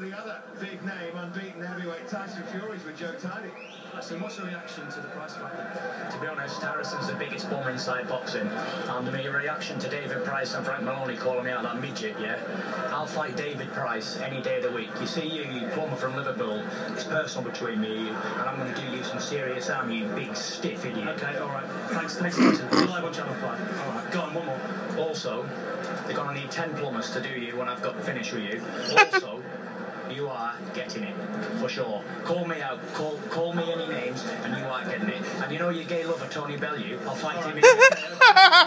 the other big name, unbeaten heavyweight Tyson Fury's with Joe Tiny. Listen, what's your reaction to the price fight? To be honest, Harrison's the biggest bum inside boxing. And my reaction to David Price and Frank Maloney calling me out that midget, yeah? I'll fight David Price any day of the week. You see you, you plumber from Liverpool, it's personal between me and you, and I'm going to do you some serious harm, you big stiff idiot. Okay, all right. Thanks, thanks, Martin. You're live on Channel 5. All right, go on, one more. Also, they're going to need 10 plumbers to do you when I've got to finish with you. Also, you are getting it, for sure. Call me out, call call me any names, and you are getting it. And you know your gay lover, Tony Bellew, I'll fight him in...